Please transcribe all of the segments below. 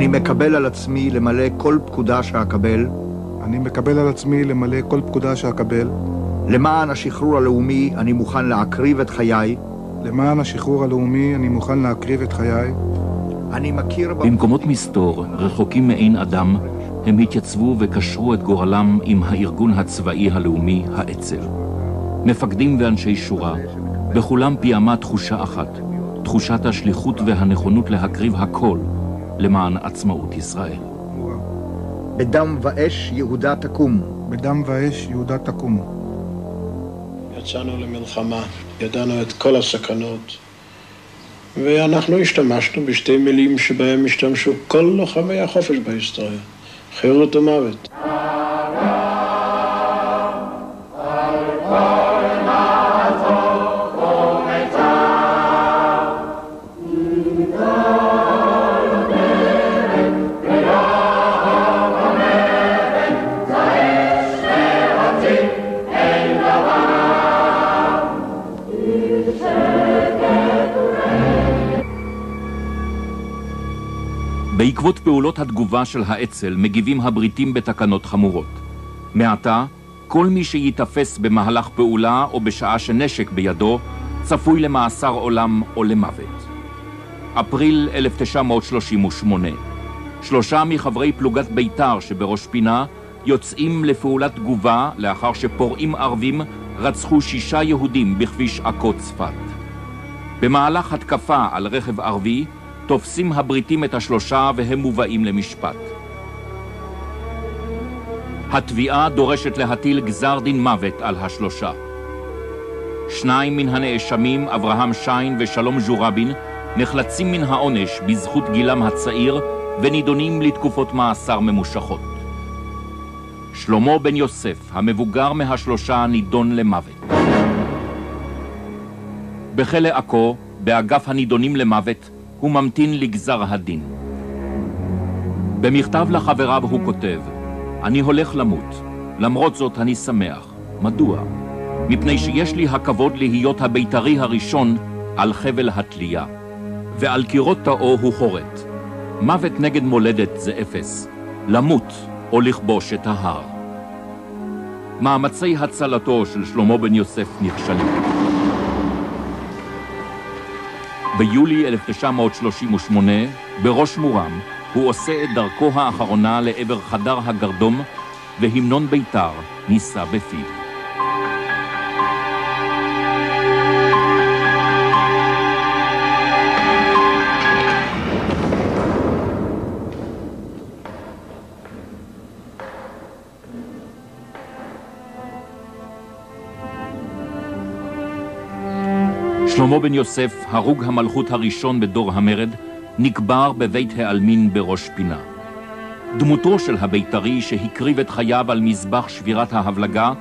אני מקבל על עצמי למלא כל פקודה שאקבל. אני מקבל על עצמי למלא כל פקודה שאקבל. למען השחרור הלאומי אני מוכן להקריב את חיי. למען השחרור הלאומי אני מוכן להקריב את חיי. אני מכיר... במקומות מסתור, רחוקים מעין אדם, הם התייצבו וקשרו את גורלם עם הארגון הצבאי הלאומי, האצ"ל. מפקדים ואנשי שורה, בכולם פיעמה תחושה אחת, תחושת השליחות והנכונות להקריב הכל למען עצמאות ישראל. בדם ואש יהודה תקום. בדם ואש יהודה תקום. יצאנו למלחמה, ידענו את כל הסכנות, ואנחנו השתמשנו בשתי מילים שבהם השתמשו כל לוחמי החופש בהיסטוריה, חירות ומוות. בעקבות פעולות התגובה של האצ"ל מגיבים הבריטים בתקנות חמורות. מעתה, כל מי שייתפס במהלך פעולה או בשעה שנשק בידו, צפוי למאסר עולם או למוות. אפריל 1938 שלושה מחברי פלוגת בית"ר שבראש פינה יוצאים לפעולת תגובה לאחר שפורעים ערבים רצחו שישה יהודים בכביש עכו צפת. במהלך התקפה על רכב ערבי תופסים הבריטים את השלושה והם מובאים למשפט. התביעה דורשת להטיל גזר דין מוות על השלושה. שניים מן הנאשמים, אברהם שיין ושלום ז'ורבין, נחלצים מן העונש בזכות גילם הצעיר ונידונים לתקופות מאסר ממושכות. שלמה בן יוסף, המבוגר מהשלושה, נידון למוות. בכלא עכו, באגף הנידונים למוות, הוא ממתין לגזר הדין. במכתב לחבריו הוא כותב, אני הולך למות, למרות זאת אני שמח. מדוע? מפני שיש לי הכבוד להיות הבית"רי הראשון על חבל התלייה, ועל קירות תאו הוא חורט. מוות נגד מולדת זה אפס, למות או לכבוש את ההר. מאמצי הצלתו של שלמה בן יוסף נכשלים. ביולי 1938, בראש מורם, הוא עושה את דרכו האחרונה לעבר חדר הגרדום, והמנון בית"ר נישא בפיו. שלמה בן יוסף, הרוג המלכות הראשון בדור המרד, נקבר בבית העלמין בראש פינה. דמותו של הבית"רי שהקריב את חייו על מזבח שבירת ההבלגה,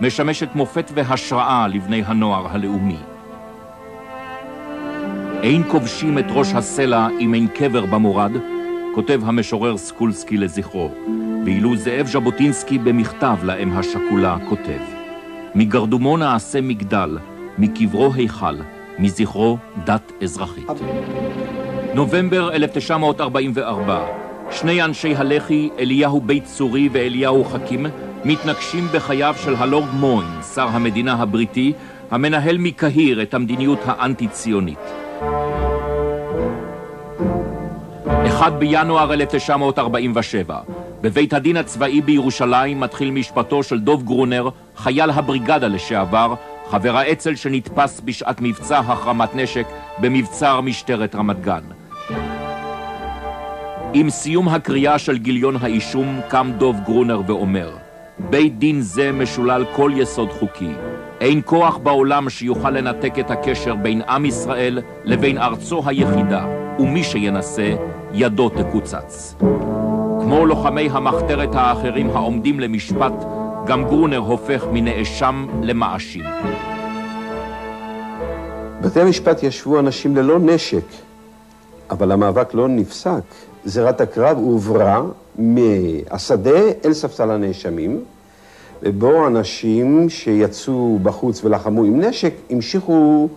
משמשת מופת והשראה לבני הנוער הלאומי. אין כובשים את ראש הסלע אם אין קבר במורד, כותב המשורר סקולסקי לזכרו, ואילו זאב ז'בוטינסקי במכתב לאם השכולה כותב: מגרדומו נעשה מגדל, מקברו היכל, מזכרו דת אזרחית. נובמבר 1944, שני אנשי הלח"י, אליהו בית צורי ואליהו חכים, מתנגשים בחייו של הלורד מוין, שר המדינה הבריטי, המנהל מקהיר את המדיניות האנטי-ציונית. 1 בינואר 1947, בבית הדין הצבאי בירושלים מתחיל משפטו של דוב גרונר, חייל הבריגדה לשעבר, חבר האצ"ל שנתפס בשעת מבצע החרמת נשק במבצר משטרת רמת גן. עם סיום הקריאה של גיליון האישום קם דוב גרונר ואומר בית דין זה משולל כל יסוד חוקי. אין כוח בעולם שיוכל לנתק את הקשר בין עם ישראל לבין ארצו היחידה, ומי שינסה, ידו תקוצץ. כמו לוחמי המחתרת האחרים העומדים למשפט, גם גרונר הופך מנאשם למאשים. בתי המשפט ישבו אנשים ללא נשק, אבל המאבק לא נפסק. זירת הקרב הועברה מהשדה אל ספסל הנאשמים, ובו אנשים שיצאו בחוץ ולחמו עם נשק, המשיכו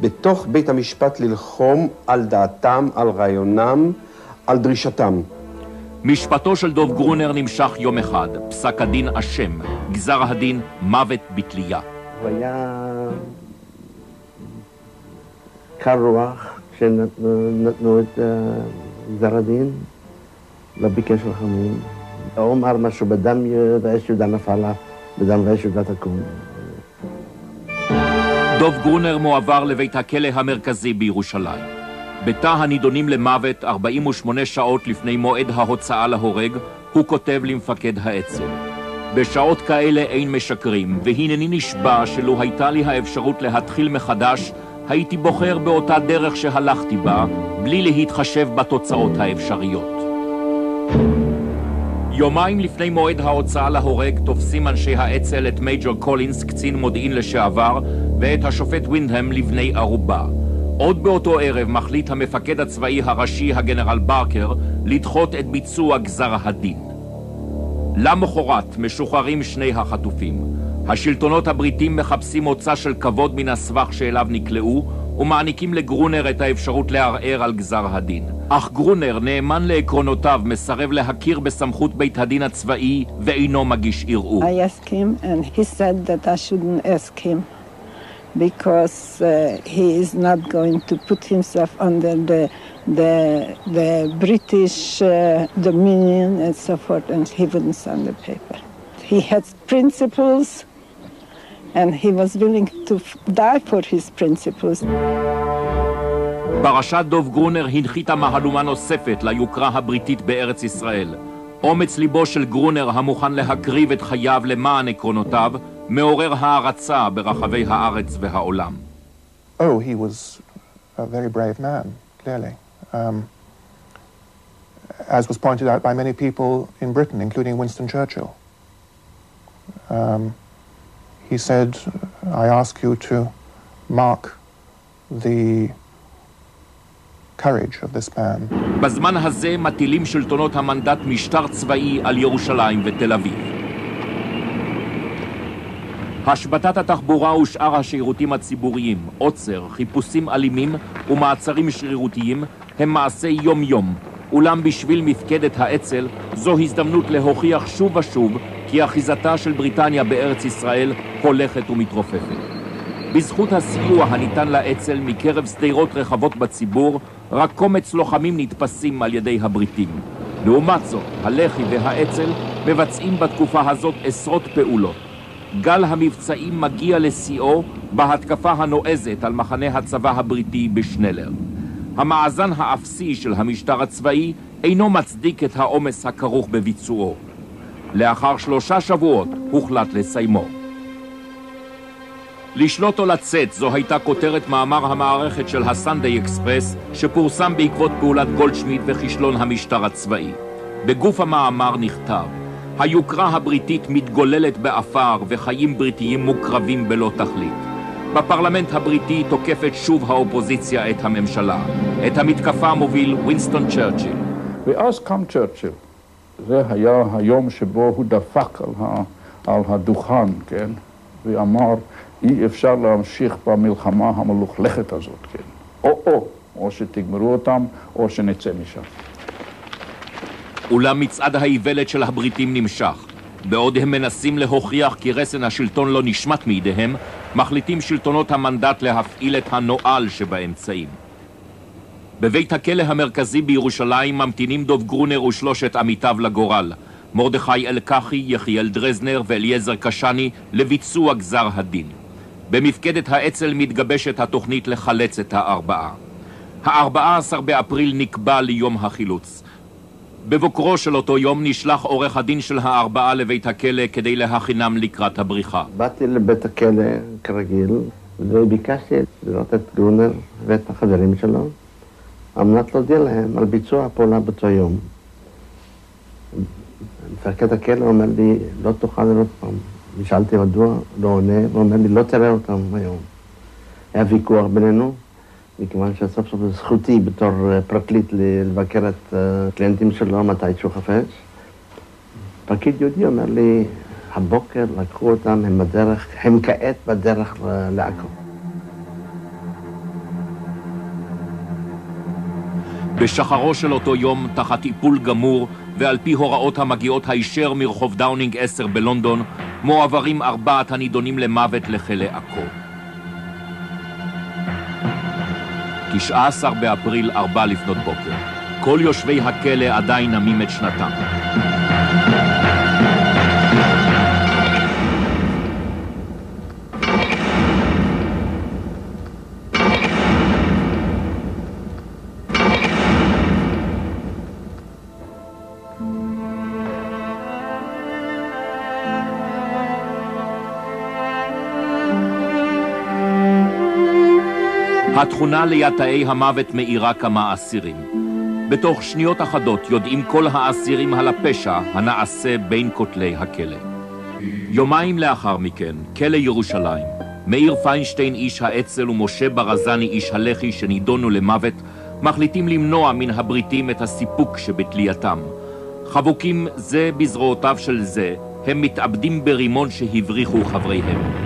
בתוך בית המשפט ללחום על דעתם, על רעיונם, על דרישתם. משפטו של דוב גרונר נמשך יום אחד, פסק הדין אשם, גזר הדין מוות בתלייה. הוא היה קר רוח כשנתנו את גזר הדין, לא ביקש רחמים. הוא אמר משהו בדם ואש יהודה נפלה, בדם ואש יהודה תקום. דוב גרונר מועבר לבית הכלא המרכזי בירושלים. בתא הנידונים למוות 48 שעות לפני מועד ההוצאה להורג, הוא כותב למפקד האצ"ל. בשעות כאלה אין משקרים, והנני נשבע שלו הייתה לי האפשרות להתחיל מחדש, הייתי בוחר באותה דרך שהלכתי בה, בלי להתחשב בתוצאות האפשריות. יומיים לפני מועד ההוצאה להורג תופסים אנשי האצ"ל את מייג'ור קולינס, קצין מודיעין לשעבר, ואת השופט וינדהם לבני ערובה. עוד באותו ערב מחליט המפקד הצבאי הראשי, הגנרל ברקר, לדחות את ביצוע גזר הדין. למחרת משוחררים שני החטופים. השלטונות הבריטים מחפשים מוצא של כבוד מן הסבך שאליו נקלעו, ומעניקים לגרונר את האפשרות לערער על גזר הדין. אך גרונר, נאמן לעקרונותיו, מסרב להכיר בסמכות בית הדין הצבאי ואינו מגיש ערעור. asked him and he said that I shouldn't ask him because uh, he is not going to put himself under the, the, the British uh, dominion and so forth and he wouldn't sign the paper. He had principles and he was willing to die for his principles. פרשת דוב גרונר הנחיתה מהלומה נוספת ליוקרה הבריטית בארץ ישראל. אומץ ליבו של גרונר המוכן להקריב את חייו למען עקרונותיו, מעורר הערצה ברחבי הארץ והעולם. Oh, he was a very brave man, clearly. Um, as was pointed out by many people in Britain, including Winston Churchill. Um, he said, I ask you to mark the courage of this man. בזמן הזה מטילים שלטונות המנדט משטר צבאי על ירושלים ותל אביב. השבתת התחבורה ושאר השירותים הציבוריים, עוצר, חיפושים אלימים ומעצרים שרירותיים הם מעשי יום-יום, אולם בשביל מפקדת האצ"ל זו הזדמנות להוכיח שוב ושוב כי אחיזתה של בריטניה בארץ ישראל הולכת ומתרופפת. בזכות הסיוע הניתן לאצ"ל מקרב שדרות רחבות בציבור, רק קומץ לוחמים נתפסים על ידי הבריטים. לעומת זאת, הלח"י והאצ"ל מבצעים בתקופה הזאת עשרות פעולות. גל המבצעים מגיע לשיאו בהתקפה הנועזת על מחנה הצבא הבריטי בשנלר. המאזן האפסי של המשטר הצבאי אינו מצדיק את העומס הכרוך בביצועו. לאחר שלושה שבועות הוחלט לסיימו. לשלוט או לצאת זו הייתה כותרת מאמר המערכת של הסנדיי אקספרס שפורסם בעקבות פעולת גולדשמיד וכישלון המשטר הצבאי. בגוף המאמר נכתב היוקרה הבריטית מתגוללת באפר וחיים בריטיים מוקרבים בלא תכלית. בפרלמנט הבריטי תוקפת שוב האופוזיציה את הממשלה. את המתקפה מוביל וינסטון צ'רצ'יל. ואז קם צ'רצ'יל. זה היה היום שבו הוא דפק על, ה, על הדוכן, כן, ואמר, אי אפשר להמשיך במלחמה המלוכלכת הזאת, כן. או-או, או שתגמרו אותם, או שנצא משם. אולם מצעד האיוולת של הבריטים נמשך. בעוד הם מנסים להוכיח כי רסן השלטון לא נשמט מידיהם, מחליטים שלטונות המנדט להפעיל את הנואל שבאמצעים. בבית הכלא המרכזי בירושלים ממתינים דוב גרונר ושלושת עמיתיו לגורל, מרדכי אלקחי, יחיאל דרזנר ואליעזר קשני לביצוע גזר הדין. במפקדת האצ"ל מתגבשת התוכנית לחלץ את הארבעה. הארבעה עשר באפריל נקבע ליום החילוץ. בבוקרו של אותו יום נשלח עורך הדין של הארבעה לבית הכלא כדי להכינם לקראת הבריחה. באתי לבית הכלא כרגיל, וביקשתי לראות את גרונר ואת החברים שלו, על מנת להודיע להם על ביצוע הפעולה באותו יום. מפקד הכלא אומר לי, לא תוכל לראות פעם. נשאלתי מדוע, לא עונה, והוא אומר לי, לא תראה אותם היום. היה ויכוח בינינו, מכיוון שסוף סוף זכותי בתור פרקליט לבקר את הקליינטים שלו מתי שהוא חפש. פרקליט יהודי אומר לי, הבוקר לקחו אותם, הם בדרך, הם כעת בדרך לעכו. בשחרו של אותו יום, תחת איפול גמור, ועל פי הוראות המגיעות הישר מרחוב דאונינג 10 בלונדון, מועברים ארבעת הנידונים למוות לכלא עכו. 19 באפריל, 4 לפנות בוקר. כל יושבי הכלא עדיין נמים את שנתם. התכונה ליד תאי המוות מאירה כמה אסירים. בתוך שניות אחדות יודעים כל האסירים על הפשע הנעשה בין כותלי הכלא. יומיים לאחר מכן, כלא ירושלים, מאיר פיינשטיין איש האצ"ל ומשה ברזני איש הלח"י שנידונו למוות, מחליטים למנוע מן הבריטים את הסיפוק שבתלייתם. חבוקים זה בזרועותיו של זה, הם מתאבדים ברימון שהבריחו חבריהם.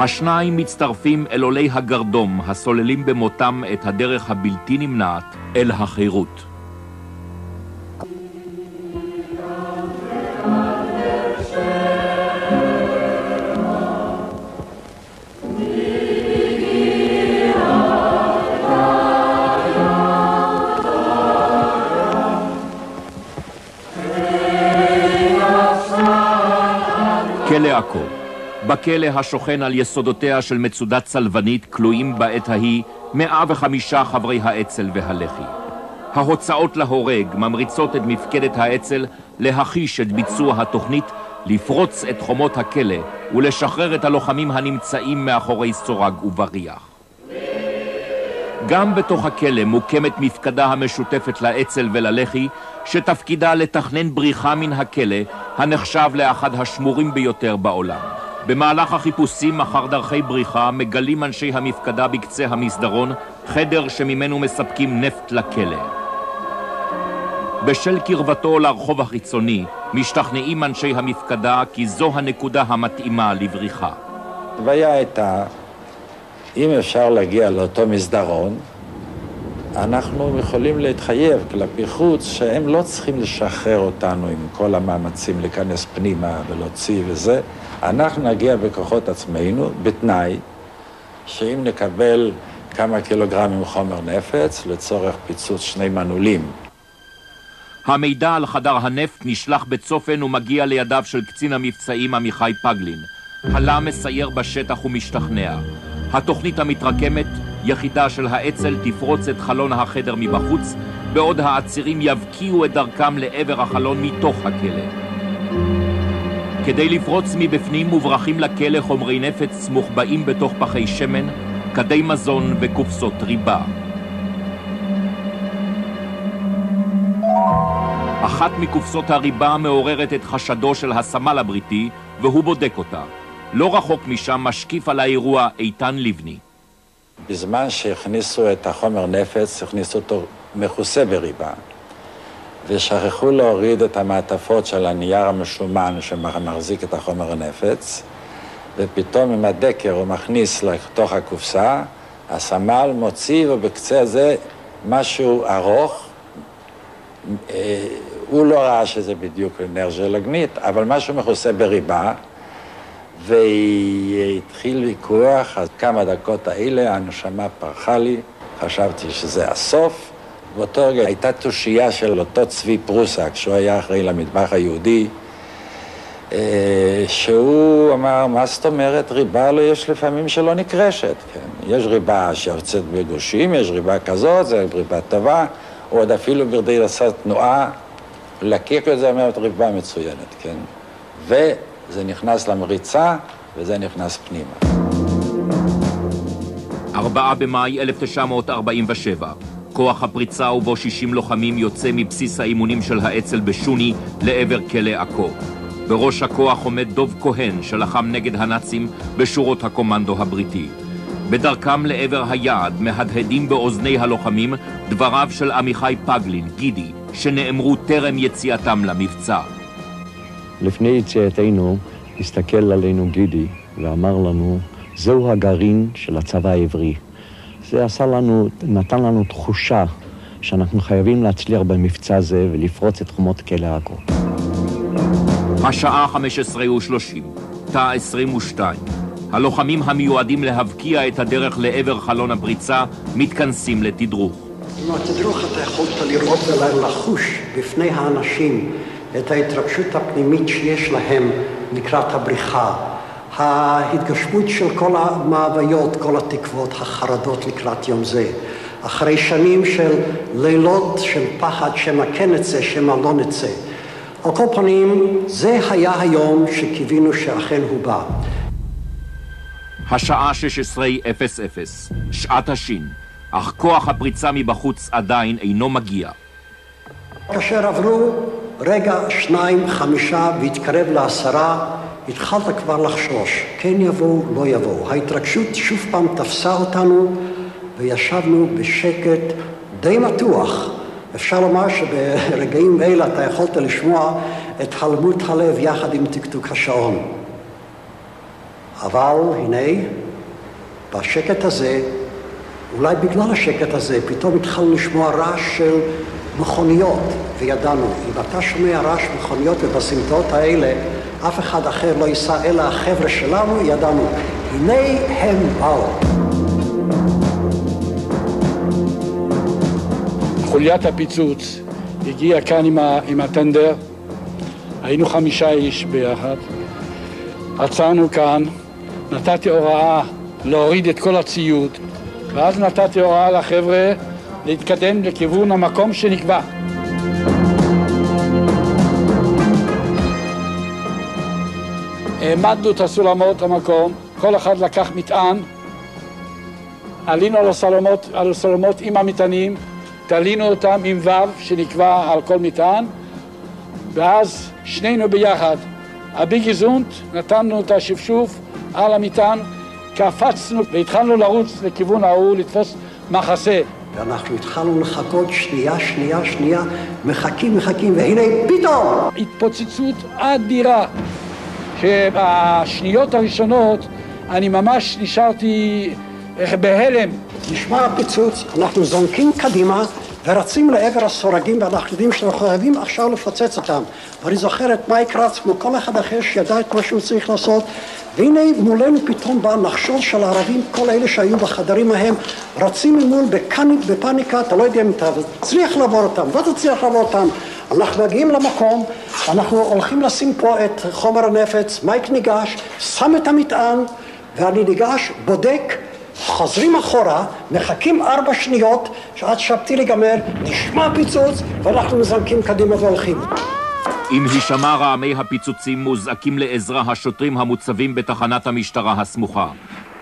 השניים מצטרפים אל עולי הגרדום, הסוללים במותם את הדרך הבלתי נמנעת אל החירות. בכלא השוכן על יסודותיה של מצודת צלבנית כלואים בעת ההיא 105 חברי האצ"ל והלח"י. ההוצאות להורג ממריצות את מפקדת האצ"ל להחיש את ביצוע התוכנית, לפרוץ את חומות הכלא ולשחרר את הלוחמים הנמצאים מאחורי סורג ובריח. גם בתוך הכלא מוקמת מפקדה המשותפת לאצ"ל וללח"י, שתפקידה לתכנן בריחה מן הכלא, הנחשב לאחד השמורים ביותר בעולם. במהלך החיפושים אחר דרכי בריחה מגלים אנשי המפקדה בקצה המסדרון חדר שממנו מספקים נפט לכלא. בשל קרבתו לרחוב החיצוני משתכנעים אנשי המפקדה כי זו הנקודה המתאימה לבריחה. הבעיה הייתה, אם אפשר להגיע לאותו מסדרון, אנחנו יכולים להתחייב כלפי חוץ שהם לא צריכים לשחרר אותנו עם כל המאמצים להיכנס פנימה ולהוציא וזה. אנחנו נגיע בכוחות עצמנו, בתנאי שאם נקבל כמה קילוגרמים חומר נפץ לצורך פיצוץ שני מנעולים. המידע על חדר הנפט נשלח בצופן ומגיע לידיו של קצין המבצעים עמיחי פגלין. הלה מסייר בשטח ומשתכנע. התוכנית המתרקמת, יחידה של האצ"ל תפרוץ את חלון החדר מבחוץ, בעוד העצירים יבקיעו את דרכם לעבר החלון מתוך הכלא. כדי לפרוץ מבפנים מוברחים לכלא חומרי נפץ מוחבאים בתוך פחי שמן, כדי מזון וקופסות ריבה. אחת מקופסות הריבה מעוררת את חשדו של הסמל הבריטי, והוא בודק אותה. לא רחוק משם משקיף על האירוע איתן לבני. בזמן שהכניסו את החומר נפץ, הכניסו אותו מכוסה בריבה. ושכחו להוריד את המעטפות של הנייר המשומן שמחזיק את החומר הנפץ, ופתאום עם הדקר הוא מכניס לתוך הקופסה, הסמל מוציא ובקצה הזה משהו ארוך, אה, הוא לא ראה שזה בדיוק נר של הגנית, אבל משהו מכוסה בריבה, והתחיל ויכוח, אז כמה דקות האלה הנשמה פרחה לי, חשבתי שזה הסוף. באותו רגע הייתה תושייה של אותו צבי פרוסק, שהוא היה אחראי למטבח היהודי, אה, שהוא אמר, מה זאת אומרת, ריבה לא יש לפעמים שלא נקרשת, כן? יש ריבה שיוצאת בגושים, יש ריבה כזאת, זו ריבה טובה, הוא עוד אפילו ברדי לעשות תנועה, לקיק את זה, אומרת ריבה מצוינת, כן? וזה נכנס למריצה, וזה נכנס פנימה. 4 במאי 1947 כוח הפריצה ובו 60 לוחמים יוצא מבסיס האימונים של האצ"ל בשוני לעבר כלא עכו. בראש הכוח עומד דוב כהן שלחם נגד הנאצים בשורות הקומנדו הבריטי. בדרכם לעבר היעד מהדהדים באוזני הלוחמים דבריו של עמיחי פגלין, גידי, שנאמרו טרם יציאתם למבצע. לפני יציאתנו הסתכל עלינו גידי ואמר לנו, זהו הגרעין של הצבא העברי. זה עשה לנו, נתן לנו תחושה שאנחנו חייבים להצליח במבצע הזה ולפרוץ את חומות כלא עכו. השעה 15 ו-30, תא 22. הלוחמים המיועדים להבקיע את הדרך לעבר חלון הפריצה מתכנסים לתדרוך. עם התדרוך אתה יכולת לראות ולחוש בפני האנשים את ההתרגשות הפנימית שיש להם לקראת הבריחה, ההתגשמות של כל המאוויות, כל התקוות, החרדות לקראת יום זה. אחרי שנים של לילות של פחד שמא כן נצא, שמא לא נצא. על כל פנים, זה היה היום שקיווינו שאכן הוא בא. השעה 16:00, שעת השין, אך כוח הפריצה מבחוץ עדיין אינו מגיע. כאשר עברו רגע, שניים, חמישה, והתקרב לעשרה, התחלת כבר לחשוש, כן יבואו, לא יבואו. ההתרגשות שוב פעם תפסה אותנו, וישבנו בשקט די מתוח. אפשר לומר שברגעים אלה אתה יכולת לשמוע את הלמות הלב יחד עם טקטוק השעון. אבל הנה, בשקט הזה, אולי בגלל השקט הזה, פתאום התחלנו לשמוע רעש של מכוניות, וידענו, אם אתה שומע רעש מכוניות ובסמטאות האלה, אף אחד אחר לא ייסע אלא החבר'ה שלנו, ידענו, הנה הם באו. חוליית הפיצוץ הגיעה כאן עם, ה, עם הטנדר, היינו חמישה איש ביחד, עצרנו כאן, נתתי הוראה להוריד את כל הציוד, ואז נתתי הוראה לחבר'ה להתקדם לכיוון המקום שנקבע. העמדנו את הסולמות למקום, כל אחד לקח מטען, עלינו על הסולמות, על הסולמות עם המטענים, תלינו אותם עם ו' שנקבע על כל מטען, ואז שנינו ביחד, הביגי זונט, נתנו את השפשוף על המטען, קפצנו והתחלנו לרוץ לכיוון ההוא לתפוס מחסה. ואנחנו התחלנו לחכות שנייה, שנייה, שנייה, מחכים, מחכים, והנה פתאום! התפוצצות אדירה. שבשניות הראשונות אני ממש נשארתי בהלם. נשמע הפיצוץ, אנחנו זונקים קדימה ורצים לעבר הסורגים ואנחנו יודעים שאנחנו חייבים עכשיו לפוצץ אותם. ואני זוכר את מייק רץ כמו כל אחד אחר שידע את מה שהוא צריך לעשות והנה מולנו פתאום בא נחשול של הערבים, כל אלה שהיו בחדרים ההם רצים ממול בקניק, בפניקה, אתה לא יודע אם אתה תצליח לעבור אותם, לא תצליח לעבור אותם. אנחנו מגיעים למקום, אנחנו הולכים לשים פה את חומר הנפץ, מייק ניגש, שם את המטען ואני ניגש, בודק חוזרים אחורה, מחכים ארבע שניות שעד שהפתיל ייגמר, נשמע פיצוץ ואנחנו מזנקים קדימה והולכים. עם הישמע רעמי הפיצוצים מוזעקים לעזרה השוטרים המוצבים בתחנת המשטרה הסמוכה.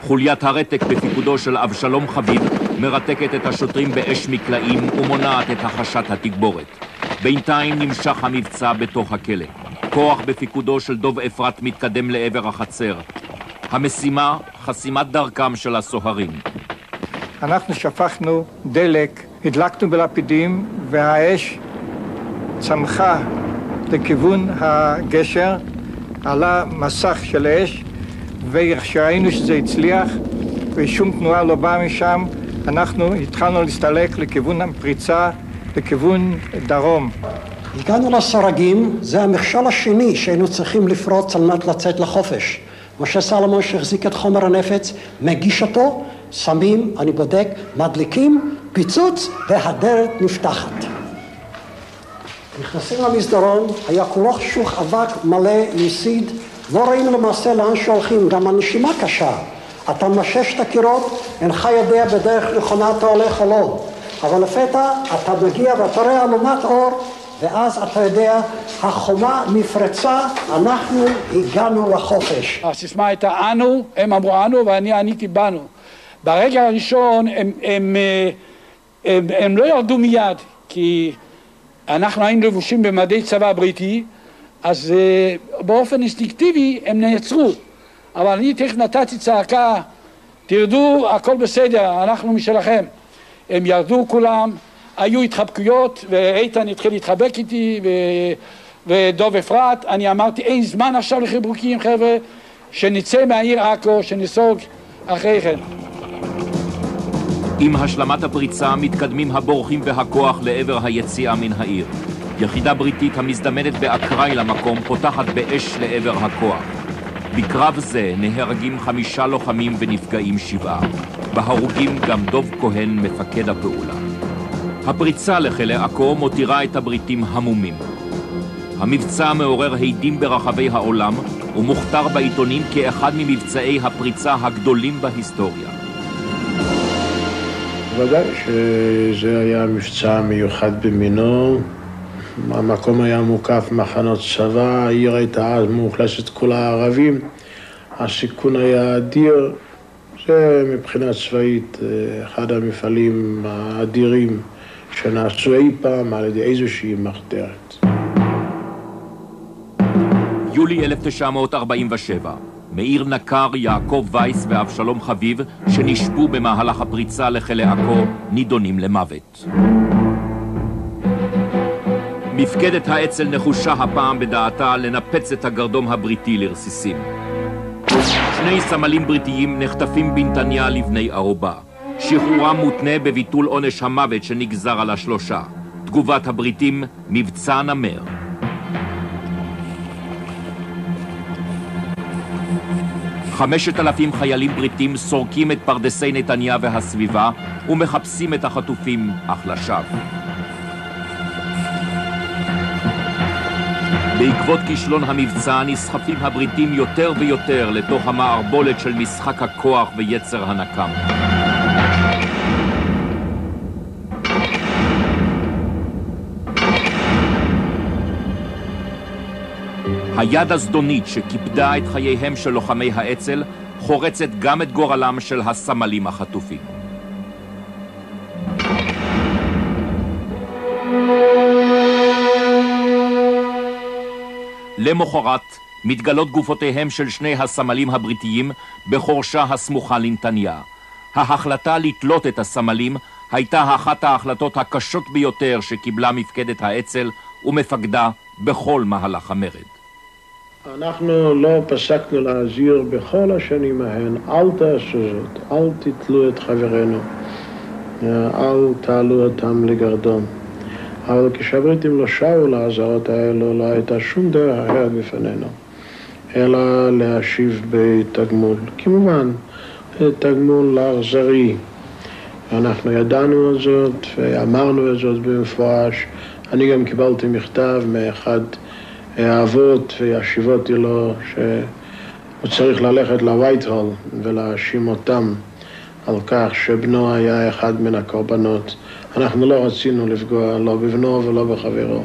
חוליית הרתק בפיקודו של אבשלום חביב מרתקת את השוטרים באש מקלעים ומונעת את החשת התגבורת. בינתיים נמשך המבצע בתוך הכלא. כוח בפיקודו של דוב אפרת מתקדם לעבר החצר. המשימה, חסימת דרכם של הסוהרים. אנחנו שפכנו דלק, הדלקנו בלפידים, והאש צמחה לכיוון הגשר, עלה מסך של אש, וכשראינו שזה הצליח ושום תנועה לא באה משם, אנחנו התחלנו להסתלק לכיוון הפריצה, לכיוון דרום. הגענו לסורגים, זה המכשול השני שהיינו צריכים לפרוץ על מנת לצאת לחופש. משה סלומון שהחזיק את חומר הנפץ, מגיש אותו, שמים, אני בודק, מדליקים, פיצוץ והדלת נפתחת. נכנסים למסדרון, היה כולו חשוך אבק מלא מסיד, לא רואים למעשה לאן שהולכים, גם הנשימה קשה. אתה משש את הקירות, אינך יודע בדרך נכונה אתה הולך או לא. אבל לפתע אתה מגיע ואתה רואה אלומת אור, ואז אתה יודע, החומה נפרצה, אנחנו הגענו לחופש. הסיסמה הייתה אנו, הם אמרו אנו ואני עניתי בנו. ברגע הראשון הם, הם, הם, הם, הם לא ירדו מיד, כי אנחנו היינו לבושים במדי צבא בריטי, אז uh, באופן אינסטינקטיבי הם נעצרו. אבל אני תכף נתתי צעקה, תרדו, הכל בסדר, אנחנו משלכם. הם ירדו כולם, היו התחבקויות, ואיתן התחיל להתחבק איתי, ו... ודוב אפרת, אני אמרתי אין זמן עכשיו לחיבוקים חבר'ה, שנצא מהעיר עכו, שנסוג אחרי כן. עם השלמת הפריצה מתקדמים הבורחים והכוח לעבר היציאה מן העיר. יחידה בריטית המזדמנת באקראי למקום פותחת באש לעבר הכוח. בקרב זה נהרגים חמישה לוחמים ונפגעים שבעה. בהרוגים גם דוב כהן, מפקד הפעולה. הפריצה לחילי עכו מותירה את הבריטים המומים. המבצע מעורר הדים ברחבי העולם ומוכתר בעיתונים כאחד ממבצעי הפריצה הגדולים בהיסטוריה. ודאי שזה היה מבצע מיוחד במינו. המקום היה מוקף מחנות צבא, העיר הייתה אז מאוכלסת כולה ערבים, הסיכון היה אדיר. זה מבחינה צבאית אחד המפעלים האדירים שנעשו אי פעם על ידי איזושהי מחתרת. יולי 1947, מאיר נקר, יעקב וייס ואבשלום חביב, שנשבו במהלך הפריצה לחילי עכו, נידונים למוות. מפקדת האצ"ל נחושה הפעם בדעתה לנפץ את הגרדום הבריטי לרסיסים. שני סמלים בריטיים נחטפים בנתניה לבני ערובה. שחרורם מותנה בביטול עונש המוות שנגזר על השלושה. תגובת הבריטים, מבצע נמר. חמשת אלפים חיילים בריטים סורקים את פרדסי נתניה והסביבה ומחפשים את החטופים, אך לשווא. בעקבות כישלון המבצע נסחפים הבריטים יותר ויותר לתוך המערבולת של משחק הכוח ויצר הנקם. היד הזדונית שכיבדה את חייהם של לוחמי האצ"ל חורצת גם את גורלם של הסמלים החטופים. למחרת מתגלות גופותיהם של שני הסמלים הבריטיים בחורשה הסמוכה לנתניה. ההחלטה לתלות את הסמלים הייתה אחת ההחלטות הקשות ביותר שקיבלה מפקדת האצ"ל ומפקדה בכל מהלך המרד. אנחנו לא פסקנו להזהיר בכל השנים ההן, אל תעשו זאת, אל תתלו את חברינו, אל תעלו אותם לגרדום. אבל כשהבריטים לא שרו לאזהרות האלו, לא הייתה שום דרך אחרת בפנינו, אלא להשיב בתגמול. כמובן, תגמול לאכזרי. אנחנו ידענו את זאת ואמרנו את זאת במפורש. אני גם קיבלתי מכתב מאחד האבות וישיבותי לו שהוא צריך ללכת לווייטהול ולהאשים אותם על כך שבנו היה אחד מן הקורבנות. אנחנו לא רצינו לפגוע לא בבנו ולא בחברו.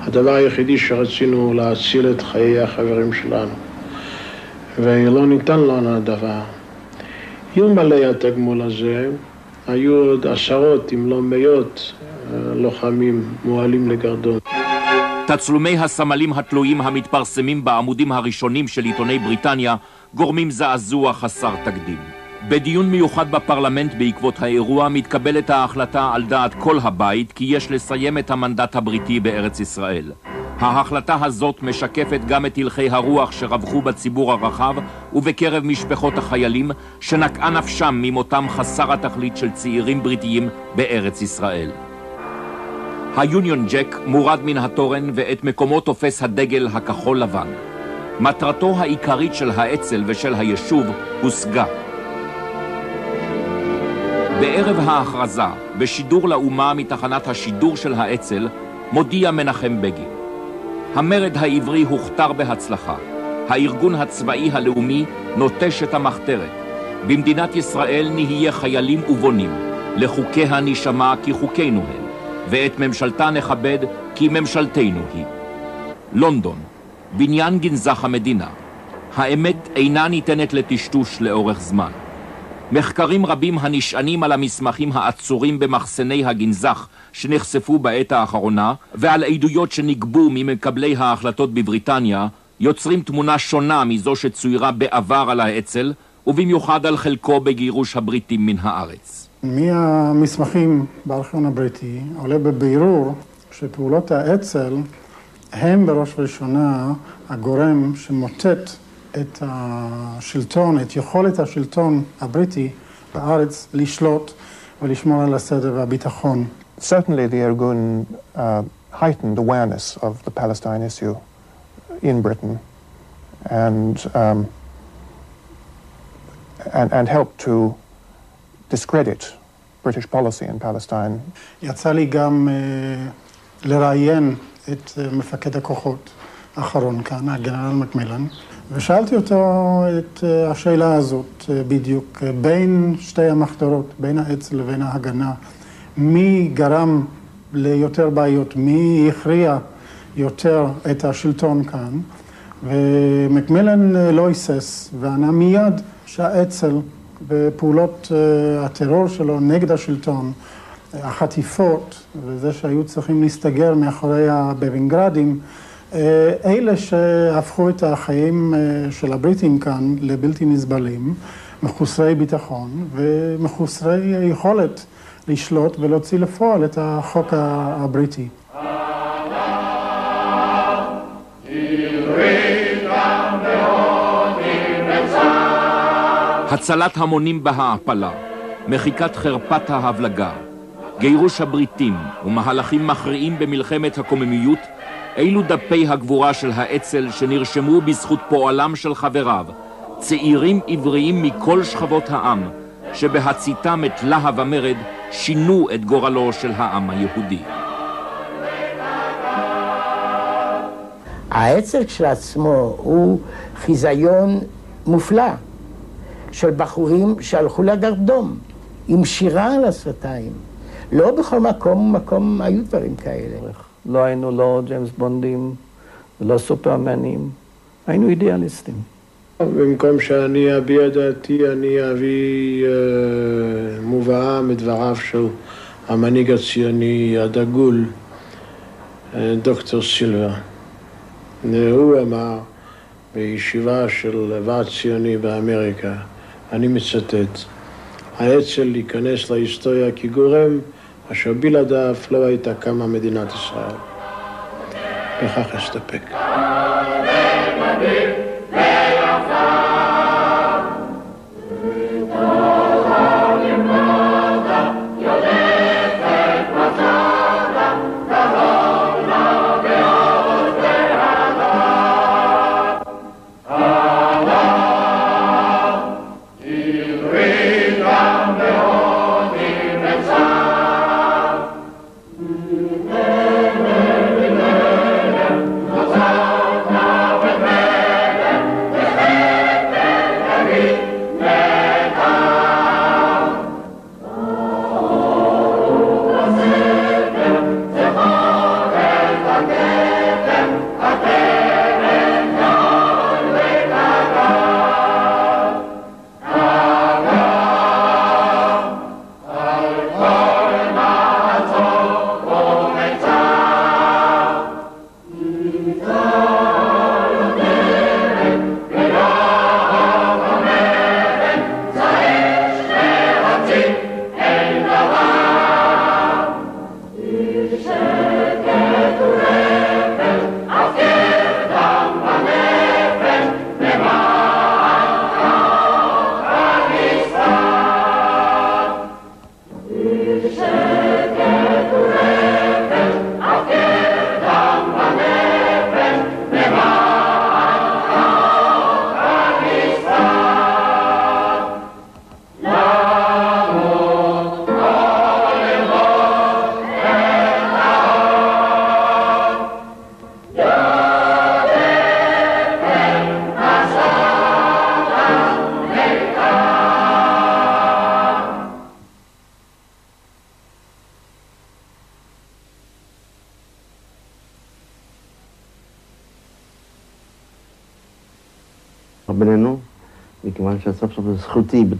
הדבר היחידי שרצינו להציל את חיי החברים שלנו. ולא ניתן לנו הדבר. אלמלא התגמול הזה, היו עוד עשרות אם לא מאות לוחמים מועלים לגרדום. תצלומי הסמלים התלויים המתפרסמים בעמודים הראשונים של עיתוני בריטניה גורמים זעזוע חסר תקדים. בדיון מיוחד בפרלמנט בעקבות האירוע מתקבלת ההחלטה על דעת כל הבית כי יש לסיים את המנדט הבריטי בארץ ישראל. ההחלטה הזאת משקפת גם את הלכי הרוח שרווחו בציבור הרחב ובקרב משפחות החיילים שנקעה נפשם ממותם חסר התכלית של צעירים בריטיים בארץ ישראל. היוניון ג'ק מורד מן התורן ואת מקומו תופס הדגל הכחול לבן. מטרתו העיקרית של האצ"ל ושל היישוב הושגה. בערב ההכרזה, בשידור לאומה מתחנת השידור של האצ"ל, מודיע מנחם בגין. המרד העברי הוכתר בהצלחה. הארגון הצבאי הלאומי נוטש את המחתרת. במדינת ישראל נהיה חיילים ובונים. לחוקיה נשמע כי חוקינו הם, ואת ממשלתה נכבד כי ממשלתנו היא. לונדון, בניין גנזך המדינה. האמת אינה ניתנת לטשטוש לאורך זמן. מחקרים רבים הנשענים על המסמכים העצורים במחסני הגנזך שנחשפו בעת האחרונה ועל עדויות שנגבו ממקבלי ההחלטות בבריטניה יוצרים תמונה שונה מזו שצוירה בעבר על האצ"ל ובמיוחד על חלקו בגירוש הבריטים מן הארץ. מהמסמכים בארכיון הבריטי עולה בבירור שפעולות האצ"ל הם בראש ובראשונה הגורם שמוטט את השלטון, את יכולת השלטון הבריטי בארץ לשלוט ולשמור על הסדר והביטחון. Certainly the Irgun uh, heightened awareness of the Palestine issue in Britain and, um, and, and helped to discredit British policy in Palestine. יצא לי גם uh, לראיין את uh, מפקד הכוחות האחרון כאן, הגנרל מקמילן, ושאלתי אותו את uh, השאלה הזאת uh, בדיוק, uh, בין שתי המחתרות, בין האצ"ל לבין ההגנה, מי גרם ליותר בעיות, מי הכריע יותר את השלטון כאן, ומקמילן לא היסס, וענה מיד שהאצ"ל בפעולות uh, הטרור שלו נגד השלטון, החטיפות וזה שהיו צריכים להסתגר מאחורי הבבינגרדים, uh, אלה שהפכו את החיים של הבריטים כאן לבלתי נסבלים, מחוסרי ביטחון ומחוסרי יכולת לשלוט ולהוציא לפועל את החוק הבריטי. הצלת המונים בהעפלה, מחיקת חרפת ההבלגה, גירוש הבריטים ומהלכים מכריעים במלחמת הקוממיות, אילו דפי הגבורה של האצ"ל שנרשמו בזכות פועלם של חבריו, צעירים עבריים מכל שכבות העם, שבהציתם את להב המרד שינו את גורלו של העם היהודי. האצ"ל כשלעצמו הוא חיזיון מופלא של בחורים שהלכו לגרדום עם שירה על השפתיים. לא בכל מקום ומקום היו דברים כאלה. לא היינו לא ג'יימס בונדים ולא סופרמנים, היינו אידיאליסטים. במקום שאני אביע דעתי, אני אביא אה, מובאה מדבריו של המנהיג הציוני הדגול, אה, דוקטור סילבה. הוא אמר בישיבה של ועד ציוני באמריקה, אני מצטט, האצ"ל להיכנס להיסטוריה כגורם אשר בלעדיו לא הייתה קמה מדינת ישראל. בכך אסתפק.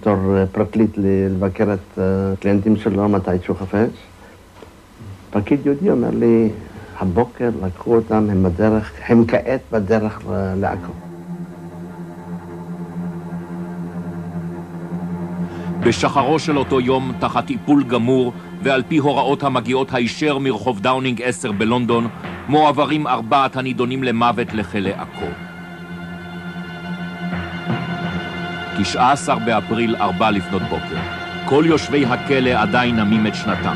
בתור פרקליט לבקר את הקליינטים שלו מתי שהוא חפץ. פרקליט יהודי אומר לי, הבוקר לקחו אותם, הם בדרך, הם כעת בדרך לעכו. בשחרו של אותו יום, תחת איפול גמור, ועל פי הוראות המגיעות הישר מרחוב דאונינג 10 בלונדון, מועברים ארבעת הנידונים למוות לכלא עכו. 19 באפריל, ארבע לפנות בוקר. כל יושבי הכלא עדיין נמים את שנתם.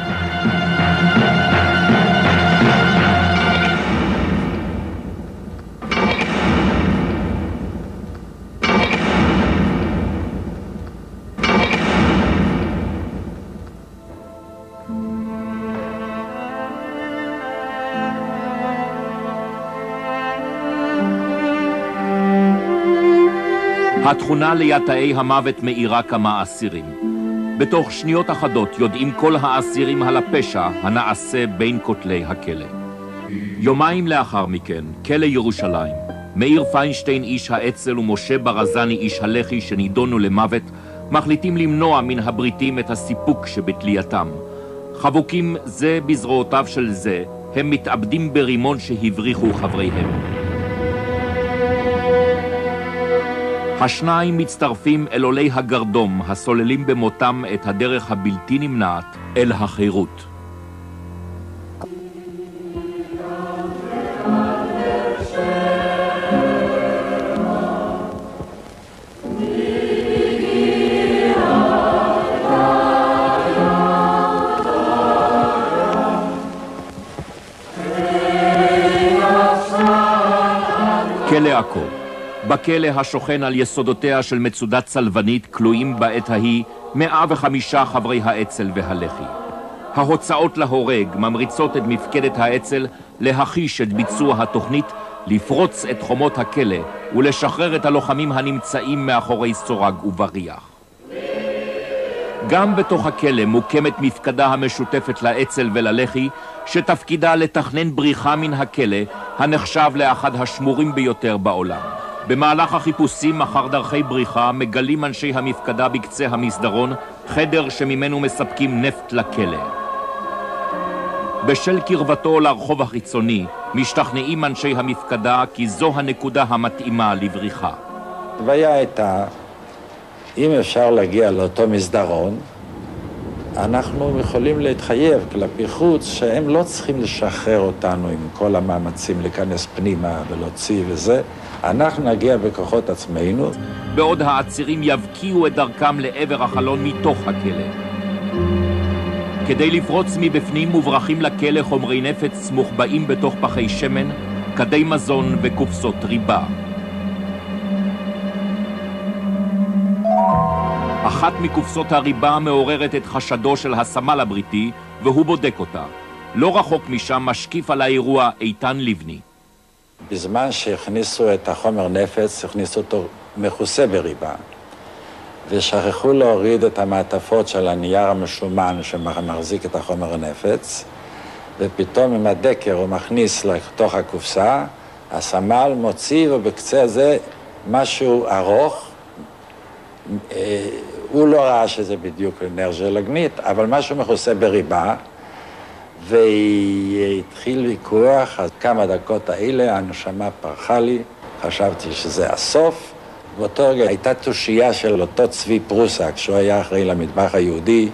התכונה ליד תאי המוות מאירה כמה אסירים. בתוך שניות אחדות יודעים כל האסירים על הפשע הנעשה בין כותלי הכלא. יומיים לאחר מכן, כלא ירושלים, מאיר פיינשטיין איש האצ"ל ומשה ברזני איש הלח"י שנידונו למוות, מחליטים למנוע מן הבריטים את הסיפוק שבתלייתם. חבוקים זה בזרועותיו של זה, הם מתאבדים ברימון שהבריחו חבריהם. השניים מצטרפים אל עולי הגרדום הסוללים במותם את הדרך הבלתי נמנעת אל החירות. כלא עכו בכלא השוכן על יסודותיה של מצודה צלבנית כלואים בעת ההיא 105 חברי האצ"ל והלח"י. ההוצאות להורג ממריצות את מפקדת האצ"ל להחיש את ביצוע התוכנית, לפרוץ את חומות הכלא ולשחרר את הלוחמים הנמצאים מאחורי סורג ובריח. גם בתוך הכלא מוקמת מפקדה המשותפת לאצ"ל וללח"י, שתפקידה לתכנן בריחה מן הכלא, הנחשב לאחד השמורים ביותר בעולם. במהלך החיפושים אחר דרכי בריחה מגלים אנשי המפקדה בקצה המסדרון חדר שממנו מספקים נפט לכלא. בשל קרבתו לרחוב החיצוני משתכנעים אנשי המפקדה כי זו הנקודה המתאימה לבריחה. הבעיה הייתה, אם אפשר להגיע לאותו מסדרון, אנחנו יכולים להתחייב כלפי חוץ שהם לא צריכים לשחרר אותנו עם כל המאמצים להיכנס פנימה ולהוציא וזה. אנחנו נגיע בכוחות עצמנו. בעוד העצירים יבקיעו את דרכם לעבר החלון מתוך הכלא. כדי לפרוץ מבפנים מוברחים לכלא חומרי נפץ מוחבאים בתוך פחי שמן, כדי מזון וקופסות ריבה. אחת מקופסות הריבה מעוררת את חשדו של הסמל הבריטי, והוא בודק אותה. לא רחוק משם משקיף על האירוע איתן לבני. בזמן שהכניסו את החומר נפץ, הכניסו אותו מכוסה בריבה, ושכחו להוריד את המעטפות של הנייר המשומן שמחזיק את החומר הנפץ, ופתאום עם הדקר הוא מכניס לתוך הקופסה, הסמל מוציא ובקצה הזה משהו ארוך, אה, הוא לא ראה שזה בדיוק נר של הגנית, אבל משהו מכוסה בריבה, והתחיל ויכוח, אז כמה דקות האלה הנשמה פרחה לי, חשבתי שזה הסוף. באותו רגע הייתה תושייה של אותו צבי פרוסק, שהוא היה אחראי למטבח היהודי,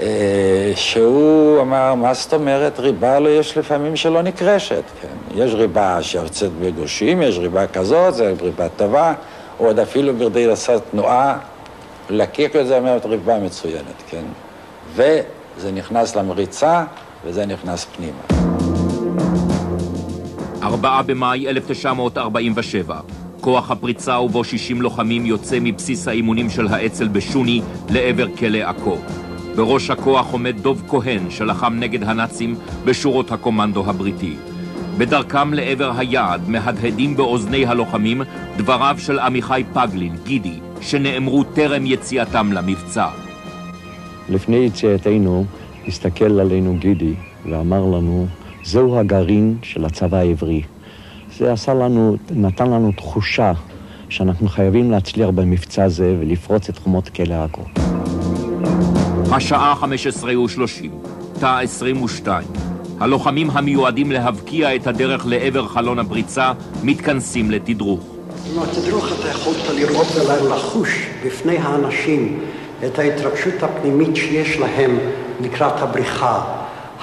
אה, שהוא אמר, מה זאת אומרת, ריבה לא יש לפעמים שלא נקרשת, כן? יש ריבה שיוצאת בגושים, יש ריבה כזאת, זו ריבה טובה, הוא עוד אפילו ברדי לעשות תנועה, לקק את זה, אומרת ריבה מצוינת, כן? וזה נכנס למריצה, וזה נכנס פנימה. 4 במאי 1947, כוח הפריצה ובו 60 לוחמים יוצא מבסיס האימונים של האצ"ל בשוני לעבר כלא עכו. בראש הכוח עומד דוב כהן שלחם נגד הנאצים בשורות הקומנדו הבריטי. בדרכם לעבר היעד מהדהדים באוזני הלוחמים דבריו של עמיחי פגלין, גידי, שנאמרו טרם יציאתם למבצע. לפני יציאתנו הסתכל עלינו גידי ואמר לנו, זהו הגרעין של הצבא העברי. זה עשה לנו, נתן לנו תחושה שאנחנו חייבים להצליח במבצע זה ולפרוץ את חומות כלא עכו. השעה 15 ו-30, תא 22. הלוחמים המיועדים להבקיע את הדרך לעבר חלון הפריצה מתכנסים לתדרוך. עם התדרוך אתה יכולת לראות ולחוש בפני האנשים את ההתרגשות הפנימית שיש להם לקראת הבריחה.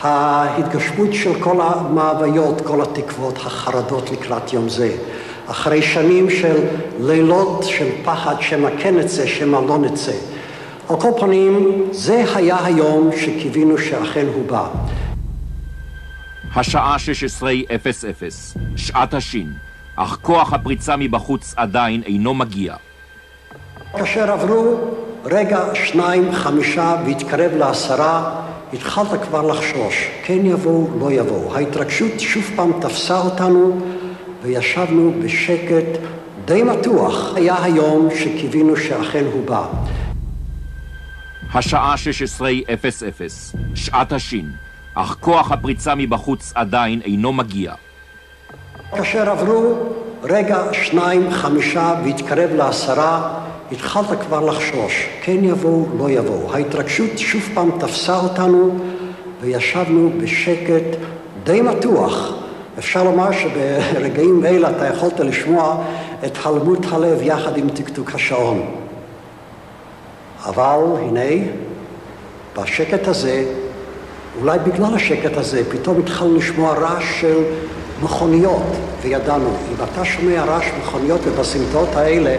ההתגשמות של כל המאוויות, כל התקוות, החרדות לקראת יום זה. אחרי שנים של לילות של פחד שמא כן נצא, שמא לא נצא. על כל פנים, זה היה היום שקיווינו שאכן הוא בא. השעה 16:00, שעת השין, אך כוח הפריצה מבחוץ עדיין אינו מגיע. כאשר עברו רגע, שניים, חמישה, והתקרב לעשרה, התחלת כבר לחשוש, כן יבואו, לא יבואו. ההתרגשות שוב פעם תפסה אותנו, וישבנו בשקט די מתוח. היה היום שקיווינו שאכן הוא בא. השעה 16:00, שעת השין, אך כוח הפריצה מבחוץ עדיין אינו מגיע. כאשר עברו רגע, שניים, חמישה, והתקרב לעשרה, התחלת כבר לחשוש, כן יבואו, לא יבואו. ההתרגשות שוב פעם תפסה אותנו, וישבנו בשקט די מתוח. אפשר לומר שברגעים אלה אתה יכולת לשמוע את הלמות הלב יחד עם תקתוק השעון. אבל הנה, בשקט הזה, אולי בגלל השקט הזה, פתאום התחלנו לשמוע רעש של מכוניות, וידענו, אם אתה שומע רעש מכוניות ובסמטאות האלה,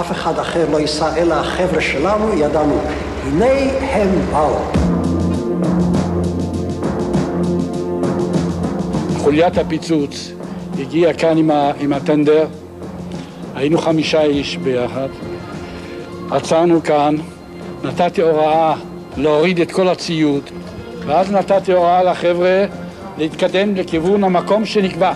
אף אחד אחר לא ייסע אלא החבר'ה שלנו, ידענו, הנה הם באו. חוליית הפיצוץ הגיעה כאן עם, ה, עם הטנדר, היינו חמישה איש ביחד, עצרנו כאן, נתתי הוראה להוריד את כל הציוד, ואז נתתי הוראה לחבר'ה להתקדם לכיוון המקום שנקבע.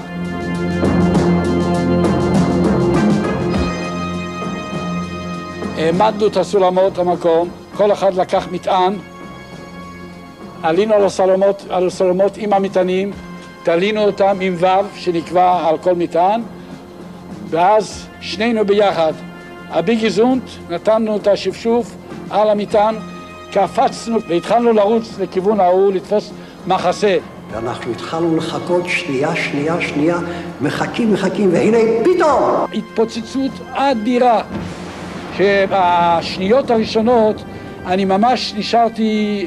העמדנו את הסולמות למקום, כל אחד לקח מטען, עלינו על הסולמות, על הסולמות עם המטענים, תלינו אותם עם ו' שנקבע על כל מטען, ואז שנינו ביחד, הביגי זונט, נתנו את השפשוף על המטען, קפצנו והתחלנו לרוץ לכיוון ההוא לתפוס מחסה. ואנחנו התחלנו לחכות שנייה, שנייה, שנייה, מחכים, מחכים, והנה פתאום! התפוצצות אדירה, שבשניות הראשונות אני ממש נשארתי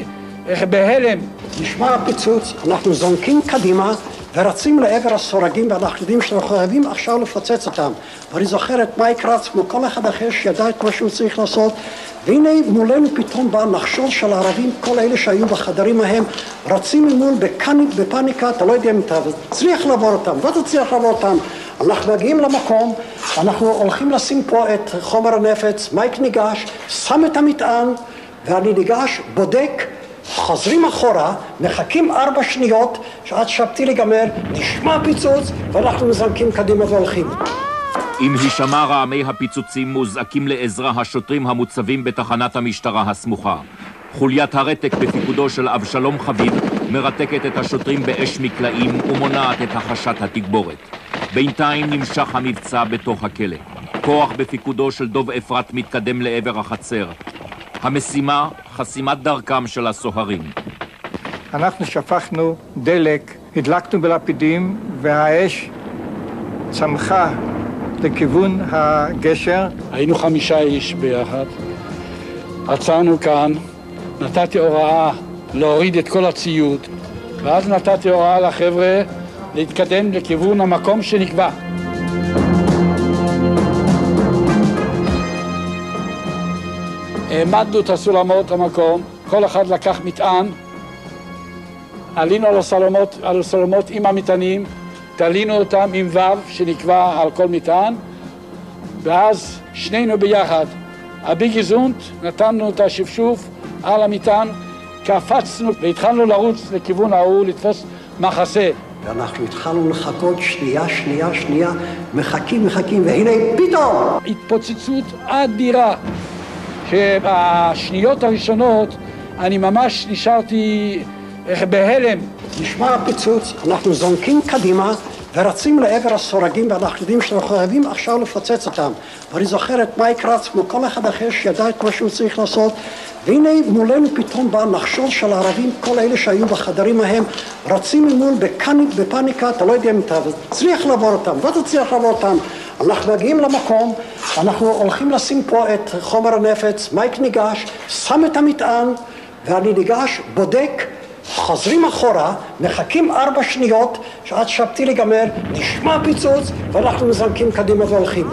בהלם. נשמע הפיצוץ, אנחנו זונקים קדימה ורצים לעבר הסורגים ואנחנו יודעים שאנחנו חייבים עכשיו לפוצץ אותם. ואני זוכר את מייק רץ כמו כל אחד אחר שידע את מה שהוא צריך לעשות והנה מולנו פתאום בא נחשול של הערבים, כל אלה שהיו בחדרים ההם, רצים ממול בקניק, בפניקה, אתה לא יודע אם אתה תצליח לעבור אותם, לא תצליח לעבור אותם. אנחנו מגיעים למקום, אנחנו הולכים לשים פה את חומר הנפץ, מייק ניגש, שם את המטען, ואני ניגש, בודק, חוזרים אחורה, מחכים ארבע שניות שעד שהפתיל ייגמר, נשמע פיצוץ ואנחנו מזנקים קדימה והולכים. עם הישמע רעמי הפיצוצים מוזעקים לעזרה השוטרים המוצבים בתחנת המשטרה הסמוכה. חוליית הרתק בפיקודו של אבשלום חביב מרתקת את השוטרים באש מקלעים ומונעת את החשת התגבורת. בינתיים נמשך המבצע בתוך הכלא. כוח בפיקודו של דוב אפרת מתקדם לעבר החצר. המשימה, חסימת דרכם של הסוהרים. אנחנו שפכנו דלק, הדלקנו בלפידים, והאש צמחה לכיוון הגשר. היינו חמישה איש ביחד, עצרנו כאן, נתתי הוראה להוריד את כל הציוד, ואז נתתי הוראה לחבר'ה להתקדם לכיוון המקום שנקבע. העמדנו את הסולמות למקום, כל אחד לקח מטען, עלינו על הסולמות, על הסולמות עם המטענים, תלינו אותם עם ו' שנקבע על כל מטען, ואז שנינו ביחד, הביגי זונט, נתנו את השפשוף על המטען, קפצנו והתחלנו לרוץ לכיוון ההוא לתפוס מחסה. ואנחנו התחלנו לחכות שנייה, שנייה, שנייה, מחכים, מחכים, והנה פתאום! התפוצצות אדירה, שבשניות הראשונות אני ממש נשארתי בהלם. נשמע הפיצוץ, אנחנו זונקים קדימה ורצים לעבר הסורגים ואנחנו יודעים שאנחנו חייבים עכשיו לפוצץ אותם. ואני זוכר את מייק רץ כמו כל אחד אחר שידע את מה שהוא צריך לעשות והנה מולנו פתאום בא נחשול של הערבים, כל אלה שהיו בחדרים ההם, רצים ממול בקניק, בפניקה, אתה לא יודע אם אתה תצליח לעבור אותם, לא תצליח לעבור אותם. אנחנו מגיעים למקום, אנחנו הולכים לשים פה את חומר הנפץ, מייק ניגש, שם את המטען ואני ניגש, בודק, חוזרים אחורה, מחכים ארבע שניות שעד שהפתיל ייגמר, נשמע פיצוץ ואנחנו מזנקים קדימה והולכים.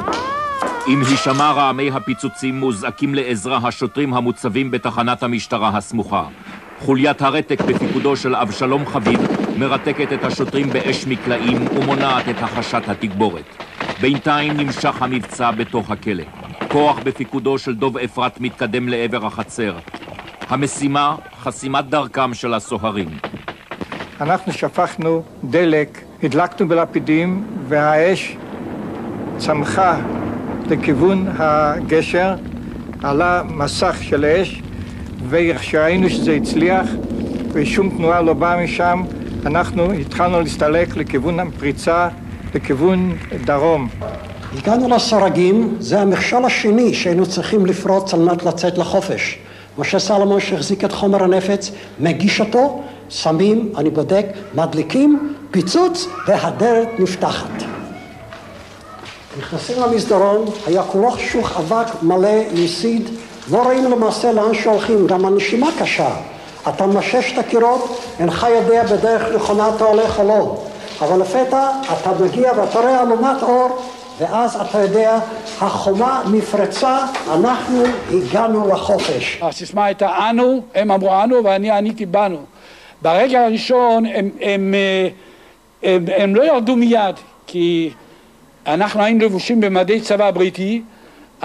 עם הישמע רעמי הפיצוצים מוזעקים לעזרה השוטרים המוצבים בתחנת המשטרה הסמוכה. חוליית הרתק בפיקודו של אבשלום חביב מרתקת את השוטרים באש מקלעים ומונעת את החשת התגבורת. בינתיים נמשך המבצע בתוך הכלא. כוח בפיקודו של דוב אפרת מתקדם לעבר החצר. המשימה, חסימת דרכם של הסוהרים. אנחנו שפכנו דלק, הדלקנו בלפידים, והאש צמחה לכיוון הגשר, עלה מסך של אש, וכשראינו שזה הצליח ושום תנועה לא באה משם, אנחנו התחלנו להסתלק לכיוון הפריצה, לכיוון דרום. הגענו לסורגים, זה המכשול השני שהיינו צריכים לפרוץ על מנת לצאת לחופש. משה סלומון שהחזיק את חומר הנפץ, מגיש אותו, שמים, אני בודק, מדליקים, פיצוץ והדלת נפתחת. נכנסים למסדרון, היה כולו שוך אבק מלא מסיד, לא ראינו למעשה לאן שהולכים, גם הנשימה קשה. אתה משש את הקירות, אינך יודע בדרך נכונה אתה הולך או לא. אבל לפתע אתה מגיע ואתה רואה אלומת אור, ואז אתה יודע, החומה נפרצה, אנחנו הגענו לחופש. הסיסמה הייתה אנו, הם אמרו אנו ואני עניתי בנו. ברגע הראשון הם, הם, הם, הם, הם לא ירדו מיד, כי אנחנו היינו לבושים במדי צבא בריטי.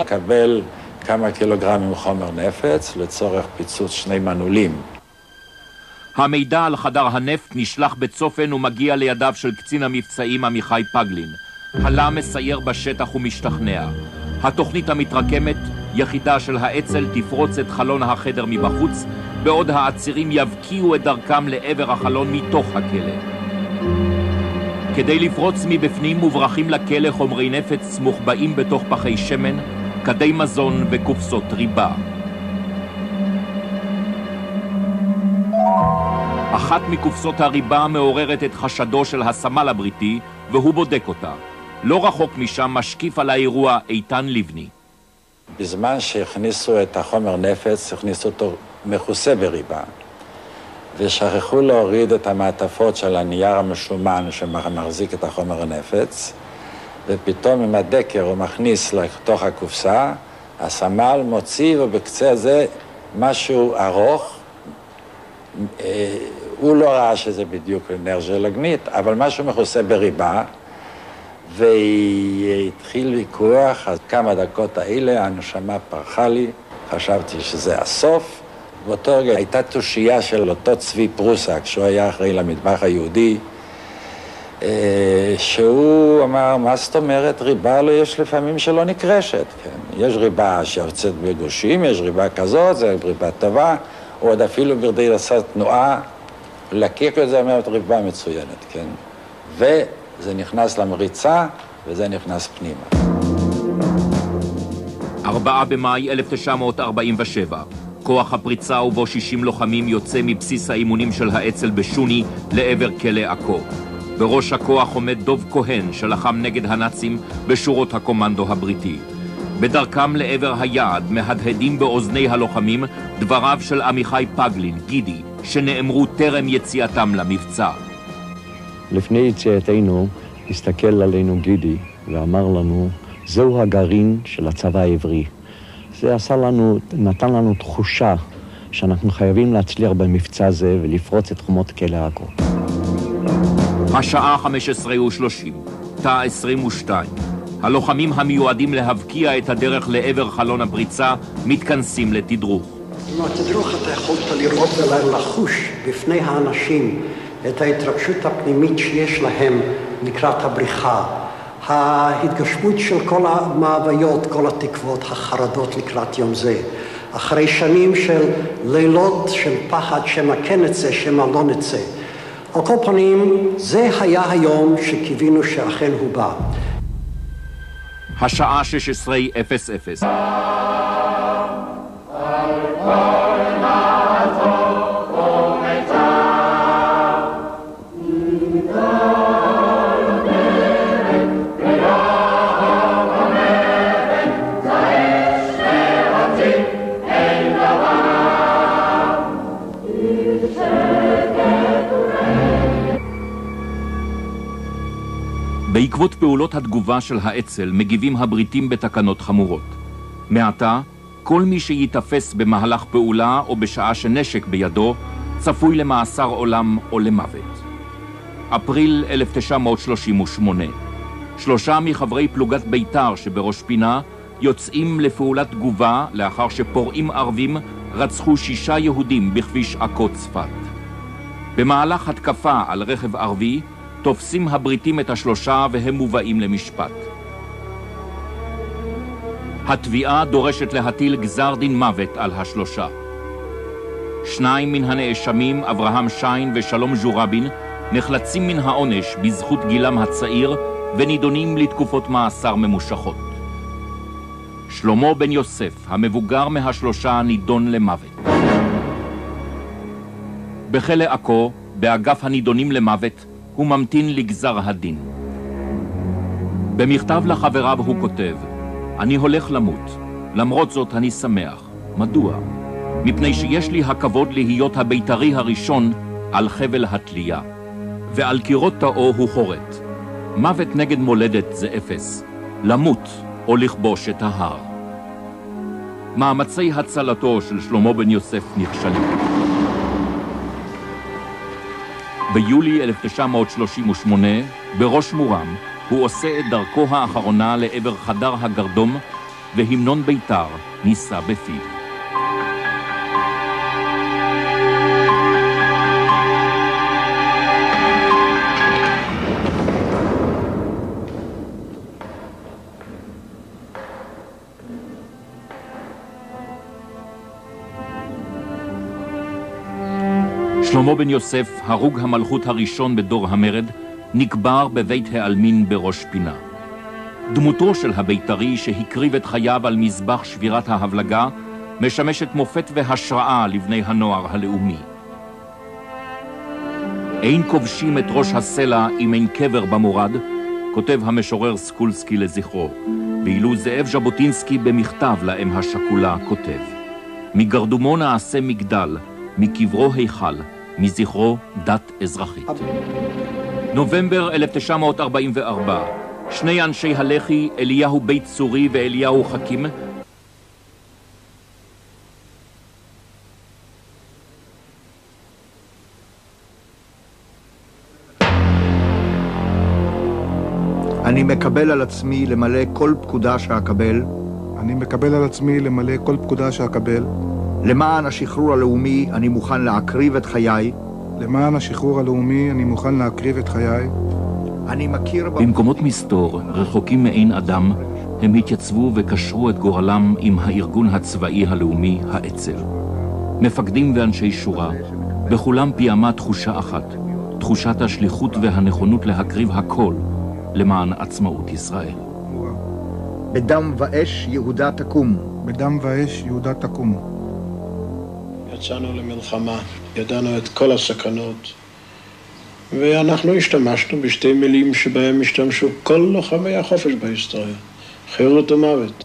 קבל כמה קילוגרמים חומר נפץ לצורך פיצוץ שני מנעולים. המידע על חדר הנפט נשלח בצופן ומגיע לידיו של קצין המבצעים עמיחי פגלין. הלה מסייר בשטח ומשתכנע. התוכנית המתרקמת, יחידה של האצ"ל תפרוץ את חלון החדר מבחוץ, בעוד העצירים יבקיעו את דרכם לעבר החלון מתוך הכלא. כדי לפרוץ מבפנים מוברחים לכלא חומרי נפץ מוחבאים בתוך פחי שמן, כדי מזון וקופסות ריבה. אחת מקופסות הריבה מעוררת את חשדו של הסמל הבריטי, והוא בודק אותה. לא רחוק משם משקיף על האירוע איתן לבני. בזמן שהכניסו את החומר נפץ, הכניסו אותו מכוסה בריבה, ושכחו להוריד את המעטפות של הנייר המשומן שמחזיק את החומר הנפץ, ופתאום עם הדקר הוא מכניס לתוך הקופסה, הסמל מוציא ובקצה הזה משהו ארוך, הוא לא ראה שזה בדיוק נר של לגנית, אבל משהו מכוסה בריבה, והתחיל ויכוח, אז כמה דקות האלה הנשמה פרחה לי, חשבתי שזה הסוף. באותו רגע הייתה תושייה של אותו צבי פרוסק, שהוא היה אחראי למטבח היהודי, אה, שהוא אמר, מה זאת אומרת, ריבה לא יש לפעמים שלא נקרשת, כן? יש ריבה שיוצאת בגושים, יש ריבה כזאת, זה ריבה טובה, או עוד אפילו בכדי לעשות תנועה, לקיק את זה אומרת ריבה מצוינת, כן? וזה נכנס למריצה, וזה נכנס פנימה. 4 במאי 1947 כוח הפריצה ובו 60 לוחמים יוצא מבסיס האימונים של האצ"ל בשוני לעבר כלא עכו. בראש הכוח עומד דוב כהן שלחם נגד הנאצים בשורות הקומנדו הבריטי. בדרכם לעבר היעד מהדהדים באוזני הלוחמים דבריו של עמיחי פגלין, גידי, שנאמרו טרם יציאתם למבצע. לפני יציאתנו הסתכל עלינו גידי ואמר לנו, זהו הגרעין של הצבא העברי. זה עשה לנו, נתן לנו תחושה שאנחנו חייבים להצליח במבצע הזה ולפרוץ את חומות כלא עכו. השעה 15 ו-30, תא 22. הלוחמים המיועדים להבקיע את הדרך לעבר חלון הפריצה מתכנסים לתדרוך. עם התדרוך אתה יכולת לראות ולחוש בפני האנשים את ההתרגשות הפנימית שיש להם לקראת הבריחה. ההתגשמות של כל המאוויות, כל התקוות, החרדות לקראת יום זה. אחרי שנים של לילות של פחד שמא כן נצא, שמא לא נצא. על כל פנים, זה היה היום שקיווינו שאכן הוא בא. השעה 16:00. בעקבות פעולות התגובה של האצ"ל מגיבים הבריטים בתקנות חמורות. מעתה, כל מי שייתפס במהלך פעולה או בשעה שנשק בידו, צפוי למאסר עולם או למוות. אפריל 1938 שלושה מחברי פלוגת בית"ר שבראש פינה יוצאים לפעולת תגובה לאחר שפורעים ערבים רצחו שישה יהודים בכביש עכו צפת. במהלך התקפה על רכב ערבי תופסים הבריטים את השלושה והם מובאים למשפט. התביעה דורשת להטיל גזר דין מוות על השלושה. שניים מן הנאשמים, אברהם שיין ושלום ז'ורבין, נחלצים מן העונש בזכות גילם הצעיר ונידונים לתקופות מאסר ממושכות. שלמה בן יוסף, המבוגר מהשלושה, נידון למוות. בכלא עכו, באגף הנידונים למוות, הוא ממתין לגזר הדין. במכתב לחבריו הוא כותב, אני הולך למות, למרות זאת אני שמח. מדוע? מפני שיש לי הכבוד להיות הבית"רי הראשון על חבל התלייה, ועל קירות תאו הוא חורט. מוות נגד מולדת זה אפס, למות או לכבוש את ההר. מאמצי הצלתו של שלמה בן יוסף נכשלים. ביולי 1938, בראש מורם, הוא עושה את דרכו האחרונה לעבר חדר הגרדום, והמנון בית"ר נישא בפיו. שלמה בן יוסף, הרוג המלכות הראשון בדור המרד, נקבר בבית העלמין בראש פינה. דמותו של הבית"רי שהקריב את חייו על מזבח שבירת ההבלגה, משמשת מופת והשראה לבני הנוער הלאומי. אין כובשים את ראש הסלע אם אין קבר במורד, כותב המשורר סקולסקי לזכרו, ואילו זאב ז'בוטינסקי במכתב לאם השכולה כותב: מגרדומו נעשה מגדל, מקברו היכל, מזכרו דת אזרחית. נובמבר 1944, שני אנשי הלח"י, אליהו בית צורי ואליהו חכים, אני מקבל על עצמי למלא כל פקודה שאקבל. אני מקבל על עצמי למלא כל פקודה שאקבל. למען השחרור הלאומי אני מוכן להקריב את חיי. למען השחרור הלאומי אני מוכן להקריב את חיי. אני מכיר... במקומות מסתור, רחוקים מעין אדם, הם התייצבו וקשרו את גורלם עם הארגון הצבאי הלאומי, האצ"ל. מפקדים ואנשי שורה, בכולם פיעמה תחושה אחת, תחושת השליחות והנכונות להקריב הכל למען עצמאות ישראל. בדם ואש יהודה תקום. בדם ואש יהודה תקום. יצאנו למלחמה, ידענו את כל הסכנות, ואנחנו השתמשנו בשתי מילים שבהם השתמשו כל לוחמי החופש בהיסטוריה, חירות ומוות.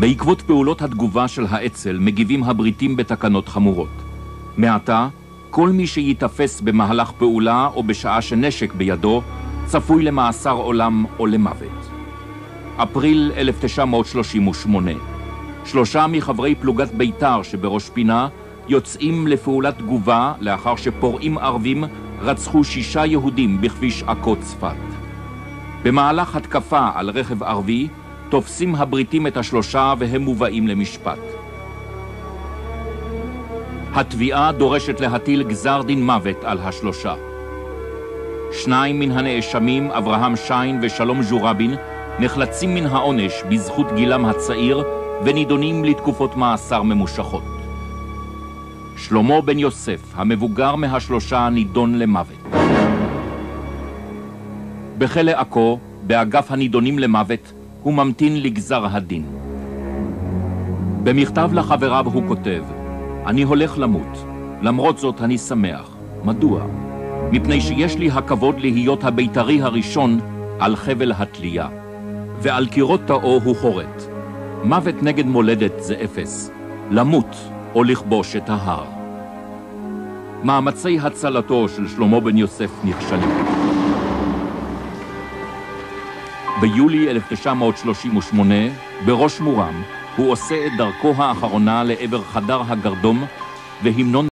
בעקבות פעולות התגובה של האצ"ל מגיבים הבריטים בתקנות חמורות. מעתה, כל מי שייתפס במהלך פעולה או בשעה שנשק בידו, צפוי למאסר עולם או למוות. אפריל 1938 שלושה מחברי פלוגת בית"ר שבראש פינה יוצאים לפעולת תגובה לאחר שפורעים ערבים רצחו שישה יהודים בכביש עכו צפת. במהלך התקפה על רכב ערבי תופסים הבריטים את השלושה והם מובאים למשפט. התביעה דורשת להטיל גזר דין מוות על השלושה. שניים מן הנאשמים, אברהם שיין ושלום ז'ורבין, נחלצים מן העונש בזכות גילם הצעיר ונידונים לתקופות מאסר ממושכות. שלמה בן יוסף, המבוגר מהשלושה, נידון למוות. בכלא עכו, באגף הנידונים למוות, הוא ממתין לגזר הדין. במכתב לחבריו הוא כותב, אני הולך למות, למרות זאת אני שמח. מדוע? מפני שיש לי הכבוד להיות הבית"רי הראשון על חבל התלייה, ועל קירות תאו הוא חורט. מוות נגד מולדת זה אפס, למות או לכבוש את ההר. מאמצי הצלתו של שלמה בן יוסף נכשלים. ביולי 1938, בראש מורם, הוא עושה את דרכו האחרונה לעבר חדר הגרדום והמנון